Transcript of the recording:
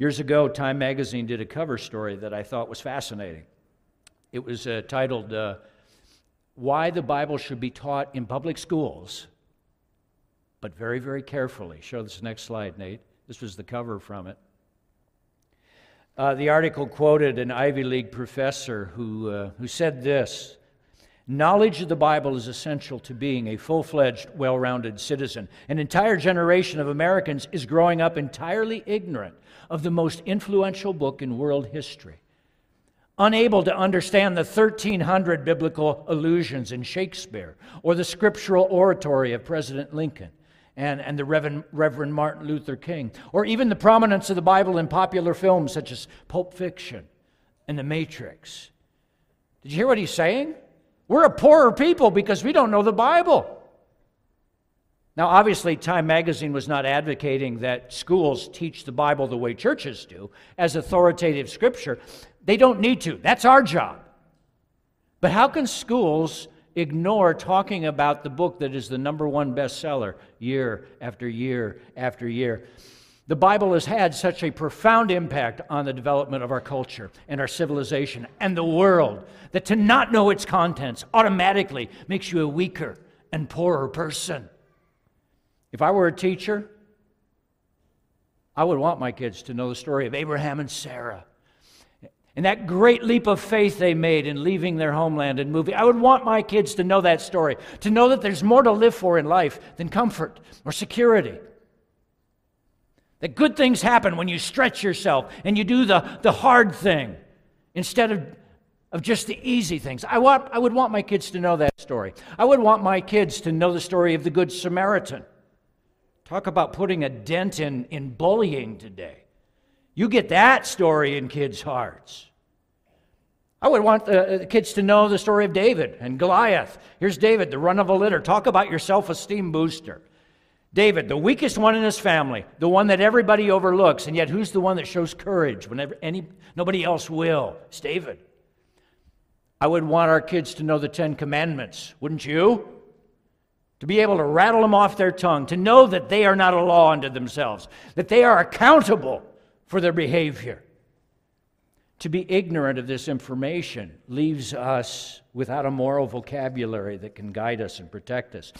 Years ago, Time magazine did a cover story that I thought was fascinating. It was uh, titled, uh, Why the Bible Should Be Taught in Public Schools, but very, very carefully. Show this next slide, Nate. This was the cover from it. Uh, the article quoted an Ivy League professor who, uh, who said this Knowledge of the Bible is essential to being a full fledged, well rounded citizen. An entire generation of Americans is growing up entirely ignorant of the most influential book in world history, unable to understand the 1,300 biblical allusions in Shakespeare or the scriptural oratory of President Lincoln and, and the Reverend, Reverend Martin Luther King, or even the prominence of the Bible in popular films such as Pulp Fiction and The Matrix. Did you hear what he's saying? We're a poorer people because we don't know the Bible. Now, obviously, Time magazine was not advocating that schools teach the Bible the way churches do as authoritative scripture. They don't need to. That's our job. But how can schools ignore talking about the book that is the number one bestseller year after year after year. The Bible has had such a profound impact on the development of our culture and our civilization and the world that to not know its contents automatically makes you a weaker and poorer person. If I were a teacher, I would want my kids to know the story of Abraham and Sarah and that great leap of faith they made in leaving their homeland and moving. I would want my kids to know that story, to know that there's more to live for in life than comfort or security. That good things happen when you stretch yourself and you do the, the hard thing instead of, of just the easy things. I, want, I would want my kids to know that story. I would want my kids to know the story of the Good Samaritan. Talk about putting a dent in, in bullying today. You get that story in kids' hearts. I would want the kids to know the story of David and Goliath. Here's David, the run of a litter. Talk about your self esteem booster. David, the weakest one in his family, the one that everybody overlooks, and yet who's the one that shows courage whenever any, nobody else will? It's David. I would want our kids to know the Ten Commandments, wouldn't you? To be able to rattle them off their tongue, to know that they are not a law unto themselves, that they are accountable for their behavior. To be ignorant of this information leaves us without a moral vocabulary that can guide us and protect us.